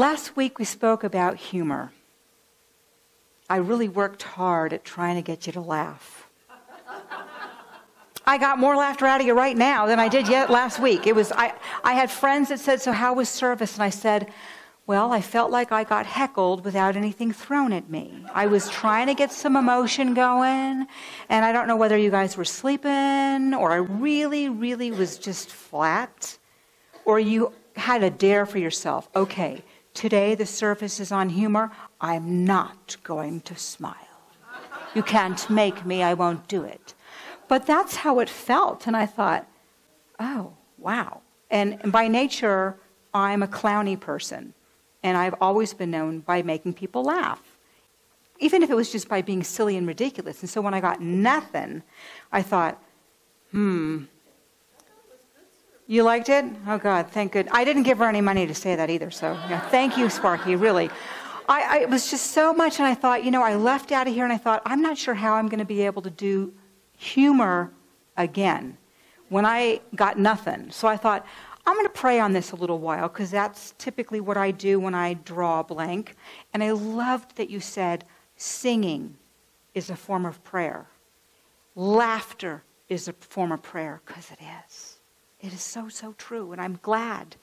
Last week we spoke about humor. I really worked hard at trying to get you to laugh. I got more laughter out of you right now than I did yet last week. It was I, I had friends that said, So how was service? And I said, Well, I felt like I got heckled without anything thrown at me. I was trying to get some emotion going, and I don't know whether you guys were sleeping or I really, really was just flat, or you had a dare for yourself. Okay, today the service is on humor. I'm not going to smile. You can't make me, I won't do it. But that's how it felt. And I thought, oh, wow. And by nature, I'm a clowny person. And I've always been known by making people laugh, even if it was just by being silly and ridiculous. And so when I got nothing, I thought, hmm. You liked it? Oh, God, thank good. I didn't give her any money to say that either, so yeah, thank you, Sparky, really. I, I, it was just so much, and I thought, you know, I left out of here and I thought, I'm not sure how I'm going to be able to do humor again when I got nothing. So I thought, I'm going to pray on this a little while because that's typically what I do when I draw a blank. And I loved that you said singing is a form of prayer, laughter is a form of prayer because it is. It is so, so true. And I'm glad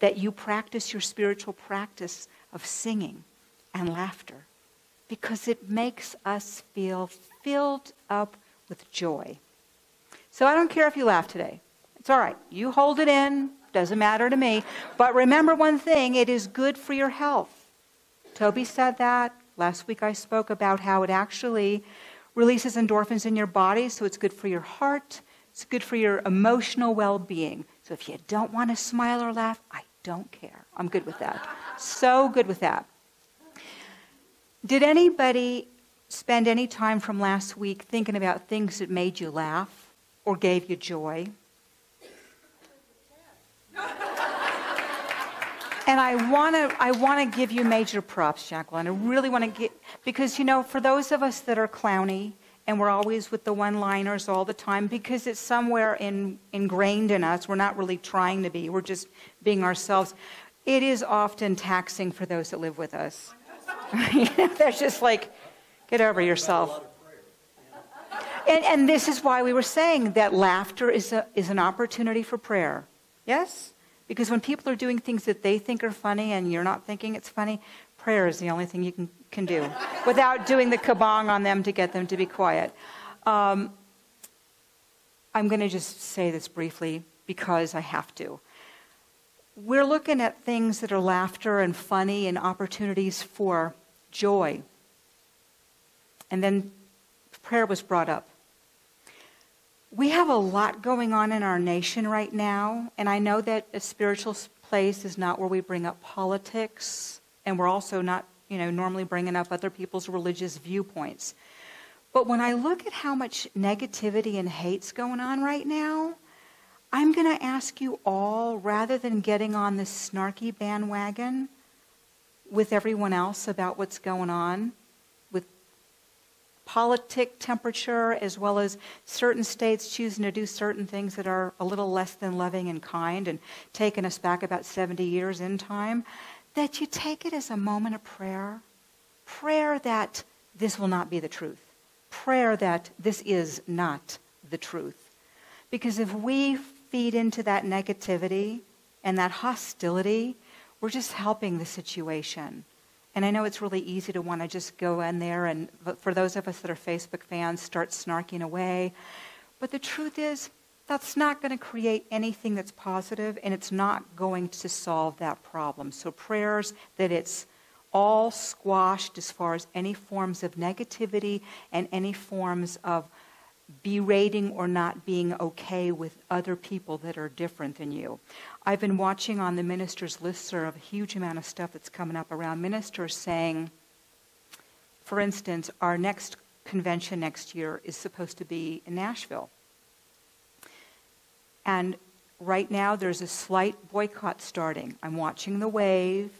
that you practice your spiritual practice of singing and laughter because it makes us feel filled up with joy. So I don't care if you laugh today. It's all right. You hold it in. Doesn't matter to me. But remember one thing it is good for your health. Toby said that. Last week I spoke about how it actually releases endorphins in your body, so it's good for your heart. It's good for your emotional well being. So if you don't want to smile or laugh, I don't care. I'm good with that. So good with that. Did anybody spend any time from last week thinking about things that made you laugh or gave you joy? And I want to I want to give you major props, Jacqueline. I really want to get because you know, for those of us that are clowny and we're always with the one-liners all the time because it's somewhere in, ingrained in us. We're not really trying to be. We're just being ourselves. It is often taxing for those that live with us. They're just like, Get over yourself. And, and this is why we were saying that laughter is, a, is an opportunity for prayer. Yes? Because when people are doing things that they think are funny and you're not thinking it's funny, prayer is the only thing you can, can do without doing the kabong on them to get them to be quiet. Um, I'm going to just say this briefly because I have to. We're looking at things that are laughter and funny and opportunities for joy and then prayer was brought up. We have a lot going on in our nation right now, and I know that a spiritual place is not where we bring up politics, and we're also not, you know, normally bringing up other people's religious viewpoints. But when I look at how much negativity and hate's going on right now, I'm going to ask you all, rather than getting on this snarky bandwagon with everyone else about what's going on, with politic temperature, as well as certain states choosing to do certain things that are a little less than loving and kind and taking us back about 70 years in time, that you take it as a moment of prayer. Prayer that this will not be the truth. Prayer that this is not the truth. Because if we feed into that negativity and that hostility, we're just helping the situation. And I know it's really easy to want to just go in there and, for those of us that are Facebook fans, start snarking away. But the truth is, that's not going to create anything that's positive, and it's not going to solve that problem. So, prayers that it's all squashed as far as any forms of negativity and any forms of berating or not being okay with other people that are different than you. I've been watching on the ministers' listserv a huge amount of stuff that's coming up around ministers saying, for instance, our next convention next year is supposed to be in Nashville. And right now there's a slight boycott starting. I'm watching the wave.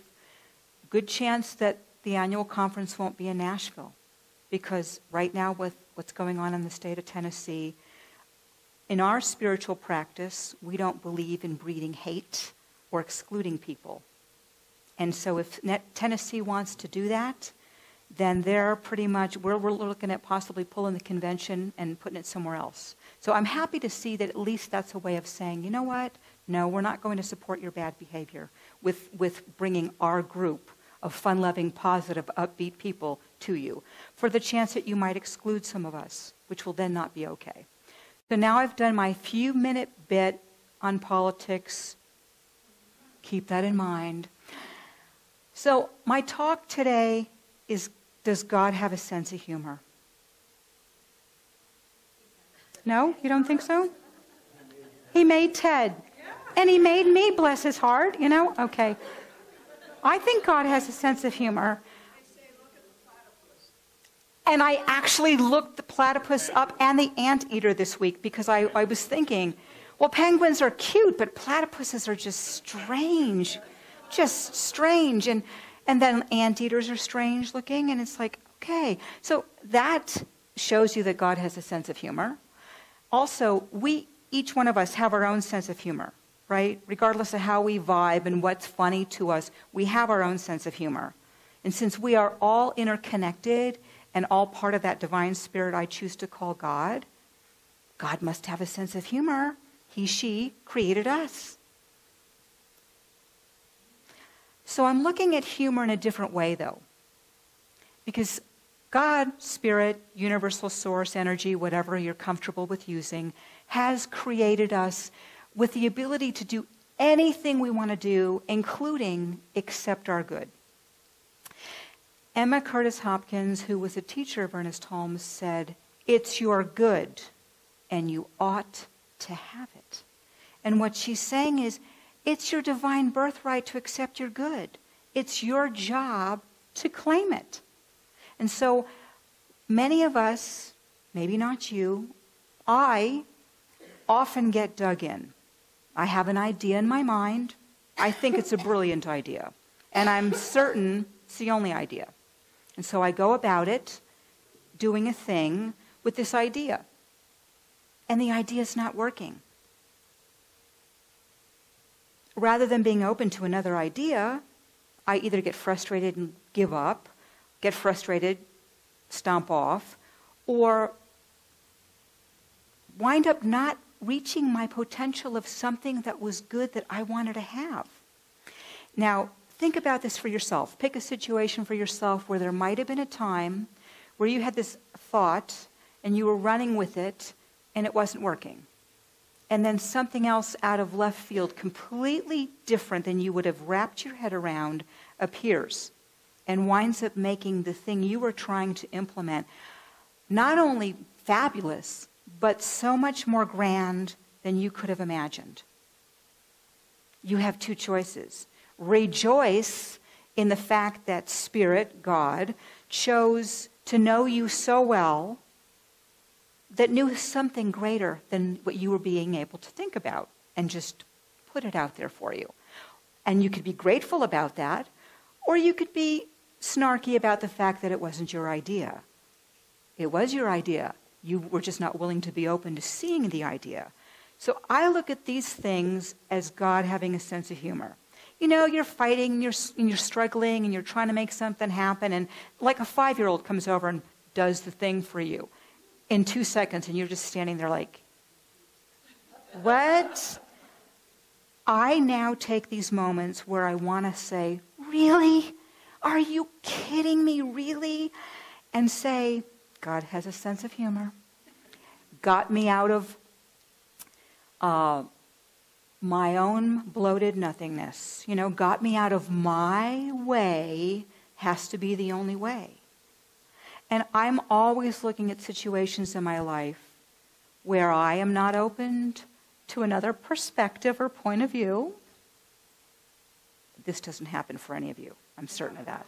Good chance that the annual conference won't be in Nashville because right now with what's going on in the state of Tennessee. In our spiritual practice, we don't believe in breeding hate or excluding people. And so if Tennessee wants to do that, then they're pretty much, we're, we're looking at possibly pulling the convention and putting it somewhere else. So I'm happy to see that at least that's a way of saying, you know what? No, we're not going to support your bad behavior with, with bringing our group of fun loving, positive, upbeat people to you for the chance that you might exclude some of us, which will then not be okay. So now I've done my few minute bit on politics. Keep that in mind. So, my talk today is Does God have a sense of humor? No? You don't think so? He made Ted. And he made me, bless his heart, you know? Okay. I think God has a sense of humor. And I actually looked the platypus up and the anteater this week because I, I was thinking, well, penguins are cute, but platypuses are just strange. Just strange. And, and then anteaters are strange looking. And it's like, okay. So that shows you that God has a sense of humor. Also, we, each one of us, have our own sense of humor, right? Regardless of how we vibe and what's funny to us, we have our own sense of humor. And since we are all interconnected, and all part of that divine spirit I choose to call God, God must have a sense of humor. He, she created us. So I'm looking at humor in a different way, though. Because God, spirit, universal source, energy, whatever you're comfortable with using, has created us with the ability to do anything we want to do, including accept our good. Emma Curtis Hopkins, who was a teacher of Ernest Holmes, said, It's your good, and you ought to have it. And what she's saying is, it's your divine birthright to accept your good. It's your job to claim it. And so many of us, maybe not you, I often get dug in. I have an idea in my mind. I think it's a brilliant idea. And I'm certain it's the only idea. And so I go about it doing a thing with this idea. And the idea is not working. Rather than being open to another idea, I either get frustrated and give up, get frustrated, stomp off, or wind up not reaching my potential of something that was good that I wanted to have. Now, think about this for yourself. Pick a situation for yourself where there might have been a time where you had this thought and you were running with it and it wasn't working. And then something else out of left field, completely different than you would have wrapped your head around, appears and winds up making the thing you were trying to implement not only fabulous, but so much more grand than you could have imagined. You have two choices rejoice in the fact that Spirit, God, chose to know you so well that knew something greater than what you were being able to think about and just put it out there for you. And you could be grateful about that, or you could be snarky about the fact that it wasn't your idea. It was your idea. You were just not willing to be open to seeing the idea. So I look at these things as God having a sense of humor you know, you're fighting and you're, and you're struggling and you're trying to make something happen, and like a five year old comes over and does the thing for you in two seconds, and you're just standing there like, what? I now take these moments where I want to say, Really? Are you kidding me? Really? And say, God has a sense of humor. Got me out of uh, my own bloated nothingness, you know, got me out of my way has to be the only way. And I'm always looking at situations in my life where I am not opened to another perspective or point of view. This doesn't happen for any of you. I'm certain of that.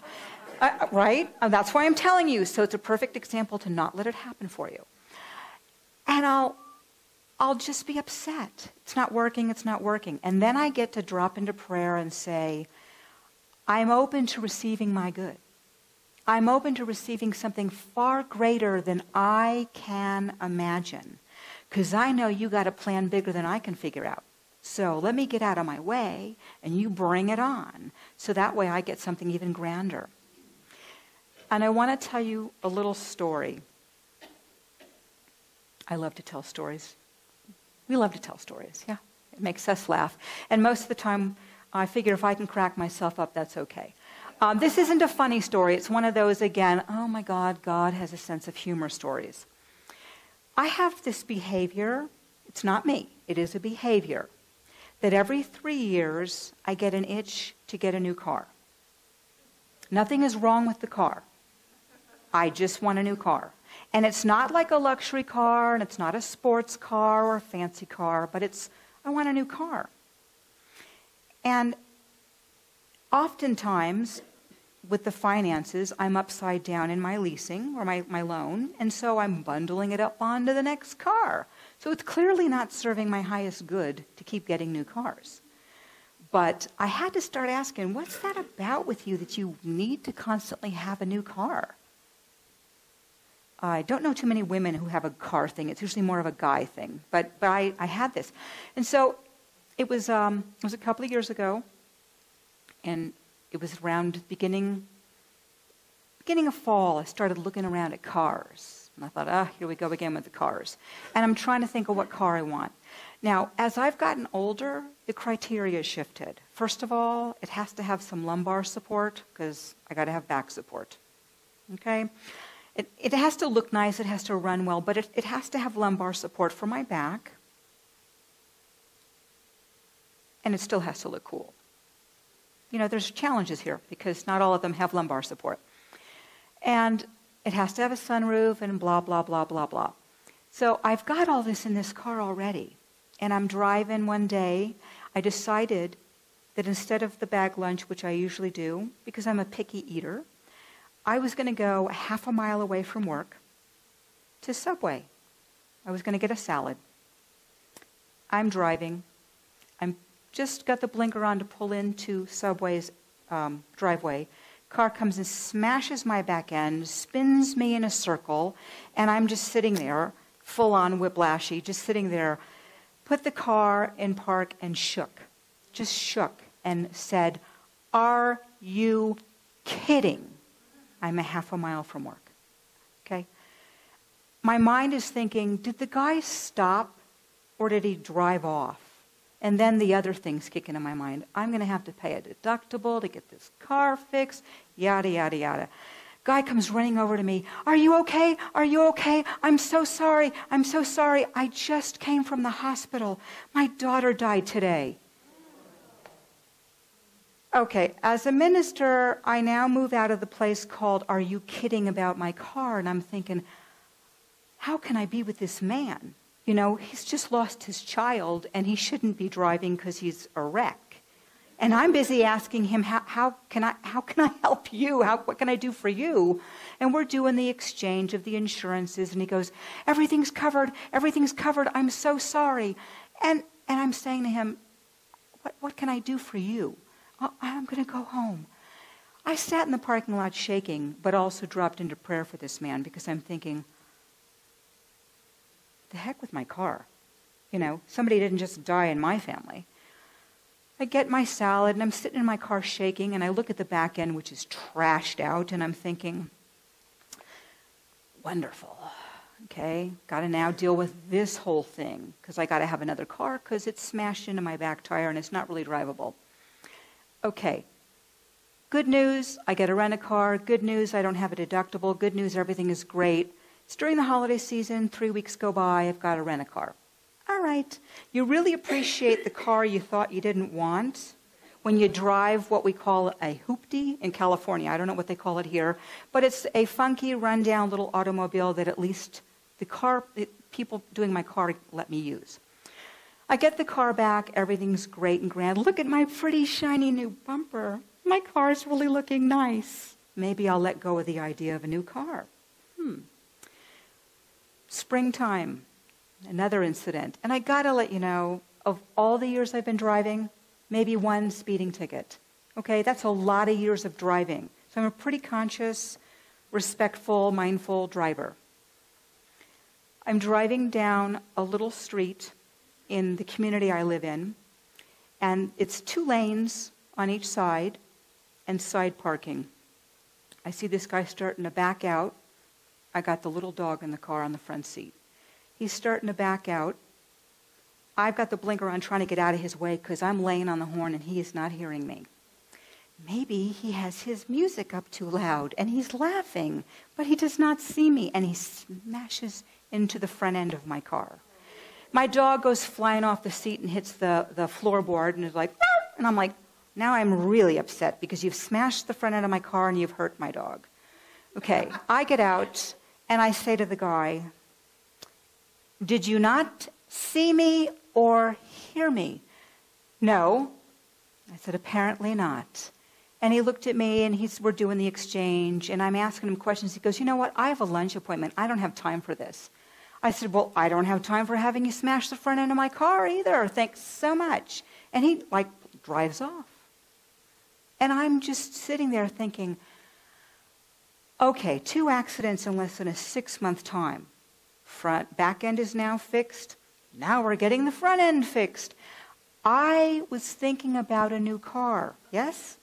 Uh, right? And that's why I'm telling you. So it's a perfect example to not let it happen for you. And I'll I'll just be upset. It's not working, it's not working. And then I get to drop into prayer and say, I'm open to receiving my good. I'm open to receiving something far greater than I can imagine. Because I know you got a plan bigger than I can figure out. So let me get out of my way and you bring it on. So that way I get something even grander. And I want to tell you a little story. I love to tell stories. We love to tell stories, yeah. It makes us laugh. And most of the time, I figure if I can crack myself up, that's okay. Um, this isn't a funny story. It's one of those, again, oh my God, God has a sense of humor stories. I have this behavior, it's not me, it is a behavior, that every three years I get an itch to get a new car. Nothing is wrong with the car. I just want a new car. And it's not like a luxury car, and it's not a sports car or a fancy car, but it's, I want a new car. And oftentimes, with the finances, I'm upside down in my leasing or my, my loan, and so I'm bundling it up onto the next car. So it's clearly not serving my highest good to keep getting new cars. But I had to start asking, what's that about with you that you need to constantly have a new car? I don't know too many women who have a car thing. It's usually more of a guy thing. But, but I, I had this. And so it was, um, it was a couple of years ago, and it was around beginning, beginning of fall. I started looking around at cars. And I thought, ah, here we go again with the cars. And I'm trying to think of what car I want. Now, as I've gotten older, the criteria shifted. First of all, it has to have some lumbar support because I got to have back support. Okay? It, it has to look nice, it has to run well, but it, it has to have lumbar support for my back. And it still has to look cool. You know, there's challenges here because not all of them have lumbar support. And it has to have a sunroof and blah, blah, blah, blah, blah. So I've got all this in this car already. And I'm driving one day. I decided that instead of the bag lunch, which I usually do, because I'm a picky eater, I was going to go half a mile away from work to Subway. I was going to get a salad. I'm driving. Just got the blinker on to pull into Subway's um, driveway. Car comes and smashes my back end, spins me in a circle, and I'm just sitting there, full on whiplashy, just sitting there. Put the car in park and shook, just shook, and said, Are you kidding? I'm a half a mile from work. Okay? My mind is thinking, did the guy stop or did he drive off? And then the other things kick into my mind. I'm going to have to pay a deductible to get this car fixed, yada, yada, yada. Guy comes running over to me. Are you okay? Are you okay? I'm so sorry. I'm so sorry. I just came from the hospital. My daughter died today. Okay, as a minister, I now move out of the place called Are You Kidding About My Car? And I'm thinking, how can I be with this man? You know, he's just lost his child and he shouldn't be driving because he's a wreck. And I'm busy asking him, how, how, can I, how can I help you? How, what can I do for you? And we're doing the exchange of the insurances. And he goes, Everything's covered. Everything's covered. I'm so sorry. And, and I'm saying to him, what, what can I do for you? I'm going to go home. I sat in the parking lot shaking, but also dropped into prayer for this man because I'm thinking, the heck with my car. You know, somebody didn't just die in my family. I get my salad and I'm sitting in my car shaking and I look at the back end, which is trashed out, and I'm thinking, wonderful. Okay, got to now deal with this whole thing because I got to have another car because it's smashed into my back tire and it's not really drivable. Okay. Good news, I get a rent a car. Good news, I don't have a deductible. Good news, everything is great. It's during the holiday season, three weeks go by, I've got to rent a car. All right. You really appreciate the car you thought you didn't want when you drive what we call a hoopty in California. I don't know what they call it here, but it's a funky, rundown little automobile that at least the car, the people doing my car let me use. I get the car back, everything's great and grand. Look at my pretty, shiny new bumper. My car's really looking nice. Maybe I'll let go of the idea of a new car. Springtime, another incident. And I gotta let you know, of all the years I've been driving, maybe one speeding ticket. Okay, that's a lot of years of driving. So I'm a pretty conscious, respectful, mindful driver. I'm driving down a little street in the community I live in, And it's two lanes on each side and side parking. I see this guy starting to back out. I got the little dog in the car on the front seat. He's starting to back out. I've got the blinker on trying to get out of his way because I'm laying on the horn and he is not hearing me. Maybe he has his music up too loud and he's laughing, but he does not see me and he smashes into the front end of my car. My dog goes flying off the seat and hits the, the floorboard and is like, and I'm like, now I'm really upset because you've smashed the front end of my car and you've hurt my dog. Okay, I get out and I say to the guy, Did you not see me or hear me? No. I said, Apparently not. And he looked at me and he's, we're doing the exchange and I'm asking him questions. He goes, You know what? I have a lunch appointment. I don't have time for this. I said, Well, I don't have time for having you smash the front end of my car either. Thanks so much. And he, like, drives off. And I'm just sitting there thinking, okay, two accidents in less than a six month time. Front, back end is now fixed. Now we're getting the front end fixed. I was thinking about a new car. Yes?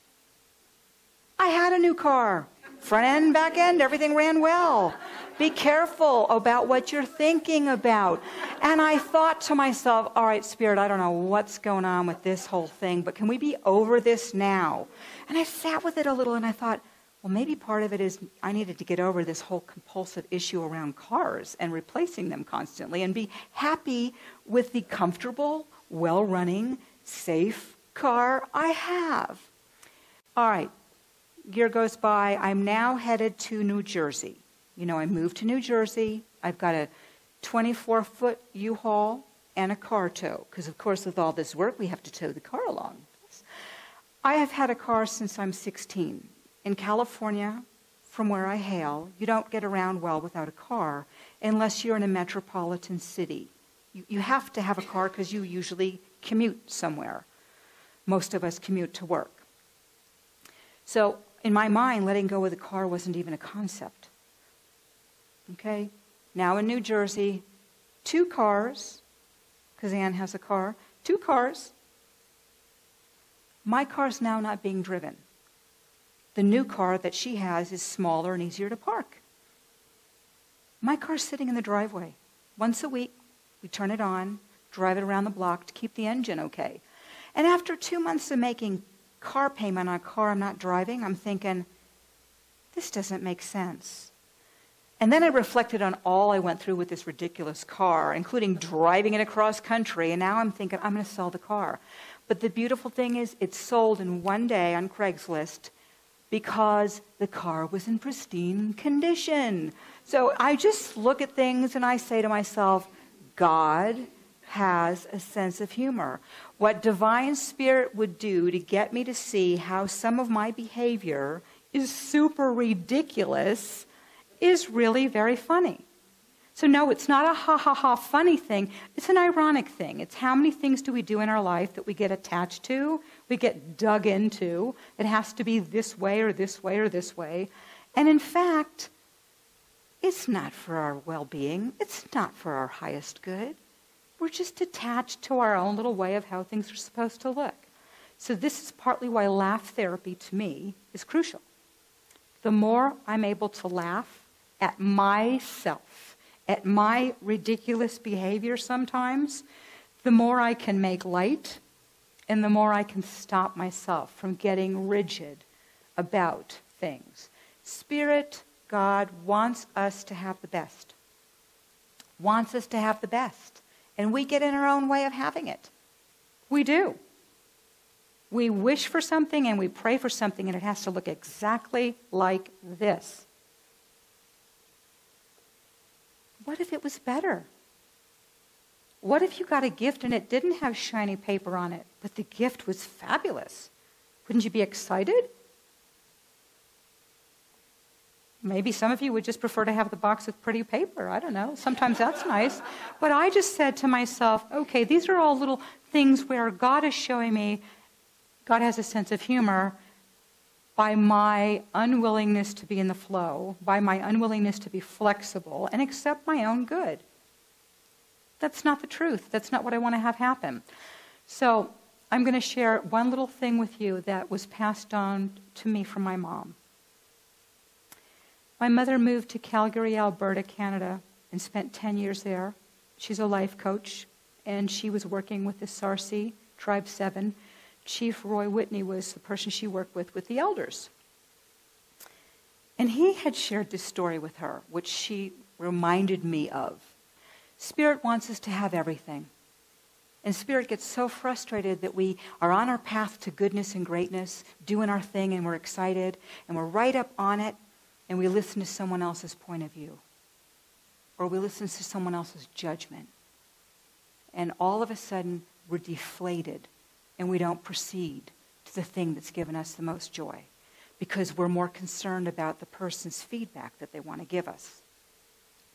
I had a new car. Front end, back end, everything ran well. Be careful about what you're thinking about. And I thought to myself, all right, Spirit, I don't know what's going on with this whole thing, but can we be over this now? And I sat with it a little and I thought, well, maybe part of it is I needed to get over this whole compulsive issue around cars and replacing them constantly and be happy with the comfortable, well running, safe car I have. All right, year goes by. I'm now headed to New Jersey. You know, I moved to New Jersey. I've got a 24 foot U Haul and a car tow, because of course, with all this work, we have to tow the car along. I have had a car since I'm 16. In California, from where I hail, you don't get around well without a car unless you're in a metropolitan city. You, you have to have a car because you usually commute somewhere. Most of us commute to work. So, in my mind, letting go of the car wasn't even a concept. Okay? Now in New Jersey, two cars, because Anne has a car, two cars. My car's now not being driven. The new car that she has is smaller and easier to park. My car's sitting in the driveway. Once a week, we turn it on, drive it around the block to keep the engine okay. And after two months of making car payment on a car I'm not driving, I'm thinking, this doesn't make sense. And then I reflected on all I went through with this ridiculous car, including driving it across country. And now I'm thinking, I'm going to sell the car. But the beautiful thing is, it sold in one day on Craigslist because the car was in pristine condition. So I just look at things and I say to myself, God has a sense of humor. What divine spirit would do to get me to see how some of my behavior is super ridiculous is really very funny. So, no, it's not a ha ha ha funny thing. It's an ironic thing. It's how many things do we do in our life that we get attached to, we get dug into. It has to be this way or this way or this way. And in fact, it's not for our well being, it's not for our highest good. We're just attached to our own little way of how things are supposed to look. So, this is partly why laugh therapy to me is crucial. The more I'm able to laugh, at myself, at my ridiculous behavior sometimes, the more I can make light and the more I can stop myself from getting rigid about things. Spirit, God wants us to have the best, wants us to have the best. And we get in our own way of having it. We do. We wish for something and we pray for something, and it has to look exactly like this. What if it was better? What if you got a gift and it didn't have shiny paper on it, but the gift was fabulous? Wouldn't you be excited? Maybe some of you would just prefer to have the box with pretty paper. I don't know. Sometimes that's nice. But I just said to myself, okay, these are all little things where God is showing me God has a sense of humor by my unwillingness to be in the flow, by my unwillingness to be flexible and accept my own good. That's not the truth. That's not what I want to have happen. So I'm going to share one little thing with you that was passed on to me from my mom. My mother moved to Calgary, Alberta, Canada, and spent 10 years there. She's a life coach, and she was working with the Sarcee Tribe 7. Chief Roy Whitney was the person she worked with with the elders. And he had shared this story with her, which she reminded me of. Spirit wants us to have everything. And Spirit gets so frustrated that we are on our path to goodness and greatness, doing our thing, and we're excited, and we're right up on it, and we listen to someone else's point of view. Or we listen to someone else's judgment. And all of a sudden, we're deflated, and we don't proceed to the thing that's given us the most joy because we're more concerned about the person's feedback that they want to give us.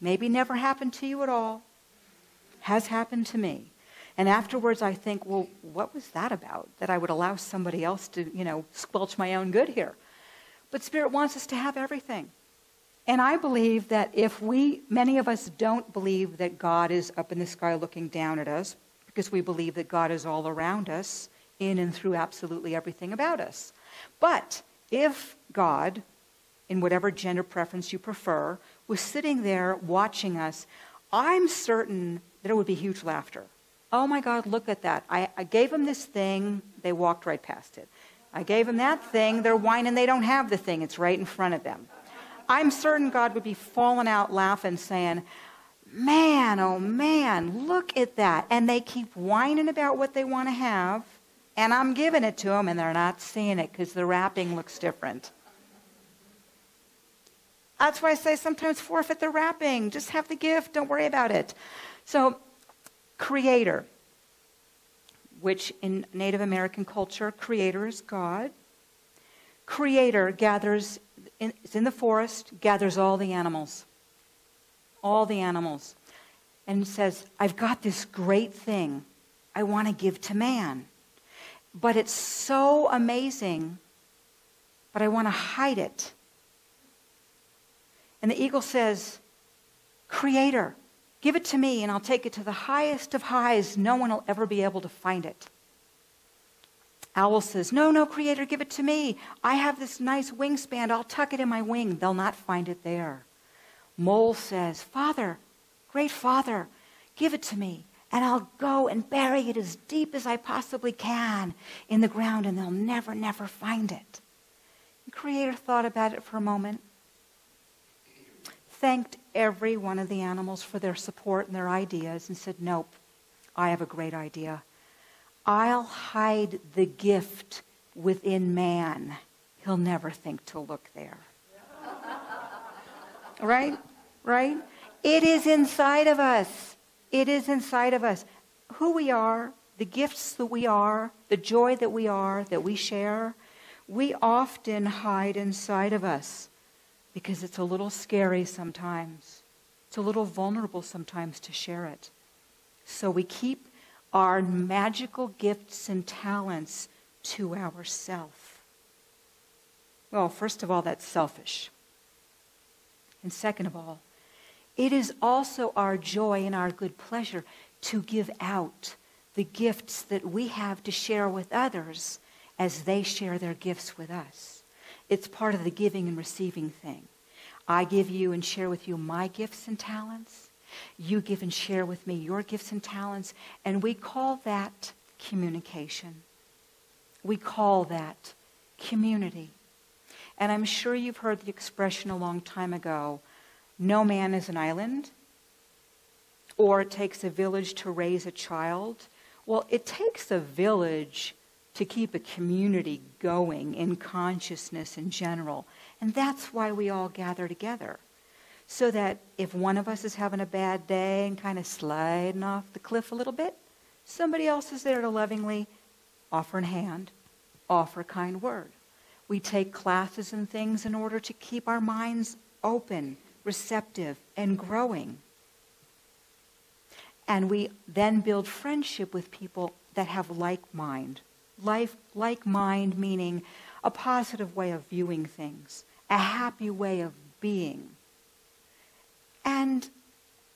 Maybe never happened to you at all, has happened to me. And afterwards, I think, well, what was that about? That I would allow somebody else to, you know, squelch my own good here. But Spirit wants us to have everything. And I believe that if we, many of us don't believe that God is up in the sky looking down at us, because we believe that God is all around us, in and through absolutely everything about us. But if God, in whatever gender preference you prefer, was sitting there watching us, I'm certain it would be huge laughter. Oh my God, look at that. I, I gave them this thing, they walked right past it. I gave them that thing, they're whining, they don't have the thing, it's right in front of them. I'm certain God would be falling out laughing, saying, Man, oh man, look at that. And they keep whining about what they want to have, and I'm giving it to them, and they're not seeing it because the wrapping looks different. That's why I say sometimes forfeit the wrapping. Just have the gift, don't worry about it. So creator, which in Native American culture, creator is God. Creator gathers, in, is in the forest, gathers all the animals. All the animals. And says, I've got this great thing I want to give to man. But it's so amazing, but I want to hide it. And the eagle says, Creator, Give it to me, and I'll take it to the highest of highs. No one will ever be able to find it. Owl says, No, no, Creator, give it to me. I have this nice wingspan. I'll tuck it in my wing. They'll not find it there. Mole says, Father, great Father, give it to me, and I'll go and bury it as deep as I possibly can in the ground, and they'll never, never find it. The Creator thought about it for a moment thanked every one of the animals for their support and their ideas and said, Nope, I have a great idea. I'll hide the gift within man. He'll never think to look there. right? Right? It is inside of us. It is inside of us. Who we are, the gifts that we are, the joy that we are, that we share, we often hide inside of us because it's a little scary sometimes. It's a little vulnerable sometimes to share it. So we keep our magical gifts and talents to ourselves. Well, first of all, that's selfish. And second of all, it is also our joy and our good pleasure to give out the gifts that we have to share with others as they share their gifts with us. It's part of the giving and receiving thing. I give you and share with you my gifts and talents. You give and share with me your gifts and talents. And we call that communication. We call that community. And I'm sure you've heard the expression a long time ago no man is an island, or it takes a village to raise a child. Well, it takes a village to keep a community going in consciousness in general. And that's why we all gather together. So that if one of us is having a bad day and kind of sliding off the cliff a little bit, somebody else is there to lovingly offer a hand, offer a kind word. We take classes and things in order to keep our minds open, receptive, and growing. And we then build friendship with people that have like mind life, like mind, meaning a positive way of viewing things, a happy way of being. And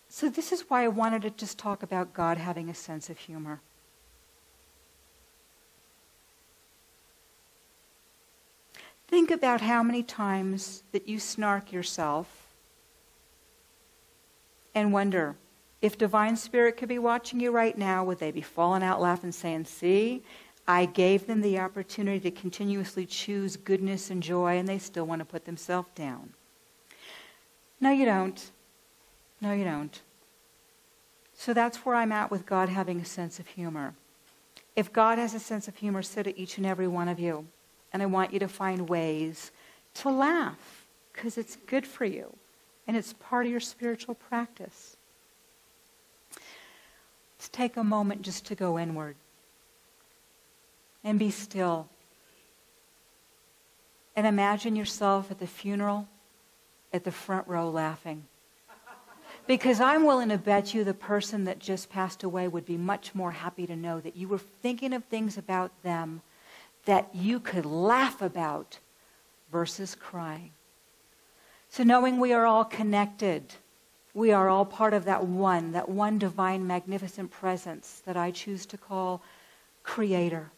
so this is why I wanted to just talk about God having a sense of humor. Think about how many times that you snark yourself and wonder if Divine Spirit could be watching you right now, would they be falling out laughing, saying, See, I gave them the opportunity to continuously choose goodness and joy, and they still want to put themselves down? No, you don't. No, you don't. So that's where I'm at with God having a sense of humor. If God has a sense of humor, so do each and every one of you. And I want you to find ways to laugh because it's good for you and it's part of your spiritual practice. Let's take a moment just to go inward and be still. And imagine yourself at the funeral at the front row laughing. Because I'm willing to bet you the person that just passed away would be much more happy to know that you were thinking of things about them that you could laugh about versus crying. So, knowing we are all connected, we are all part of that one, that one divine, magnificent presence that I choose to call Creator.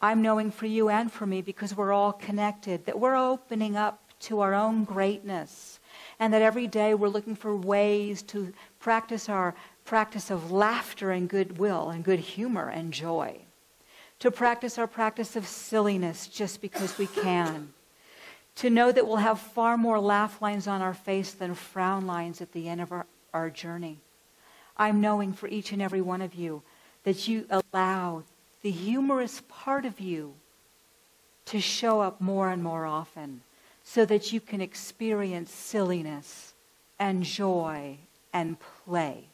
I'm knowing for you and for me because we're all connected, that we're opening up to our own greatness and that every day we're looking for ways to practice our practice of laughter and goodwill and good humor and joy. To practice our practice of silliness just because we can. To know that we'll have far more laugh lines on our face than frown lines at the end of our, our journey. I'm knowing for each and every one of you that you allow the humorous part of you to show up more and more often so that you can experience silliness and joy and play.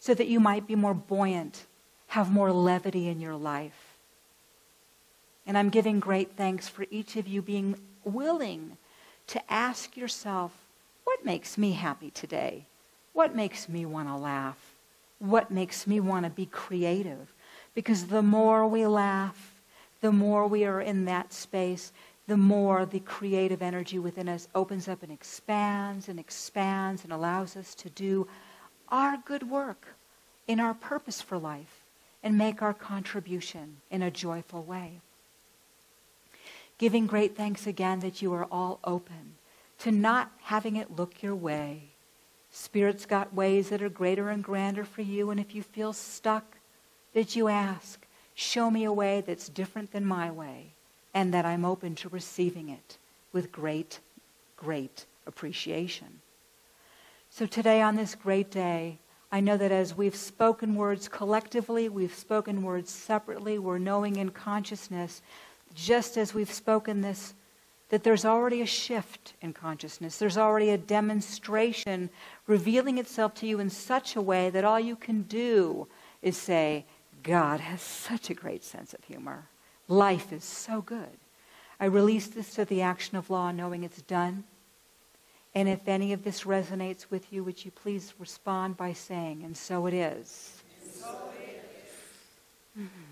So that you might be more buoyant, have more levity in your life. And I'm giving great thanks for each of you being willing to ask yourself, what makes me happy today? What makes me want to laugh? What makes me want to be creative? Because the more we laugh, the more we are in that space, the more the creative energy within us opens up and expands and expands and allows us to do our good work in our purpose for life and make our contribution in a joyful way. Giving great thanks again that you are all open to not having it look your way. Spirit's got ways that are greater and grander for you, and if you feel stuck, that you ask, show me a way that's different than my way and that I'm open to receiving it with great, great appreciation. So today, on this great day, I know that as we've spoken words collectively, we've spoken words separately, we're knowing in consciousness, just as we've spoken this, that there's already a shift in consciousness. There's already a demonstration revealing itself to you in such a way that all you can do is say, God has such a great sense of humor. Life is so good. I release this to the action of law knowing it's done. And if any of this resonates with you, would you please respond by saying, and so it is. And so it is. Mm-hmm.